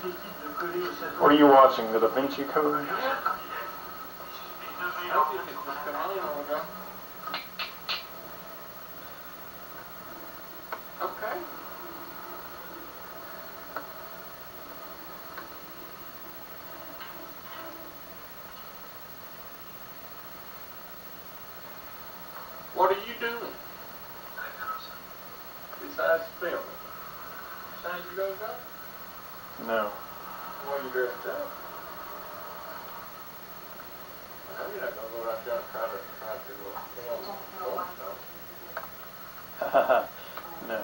What are you watching? The Da Vinci Code? I think it just come on a while ago. Okay. What are you doing besides filming? Sign you go go? No. What you dressed up? I know you're not gonna go out there and try to, try to uh, film. Don't know why. stuff. no.